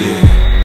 Yeah.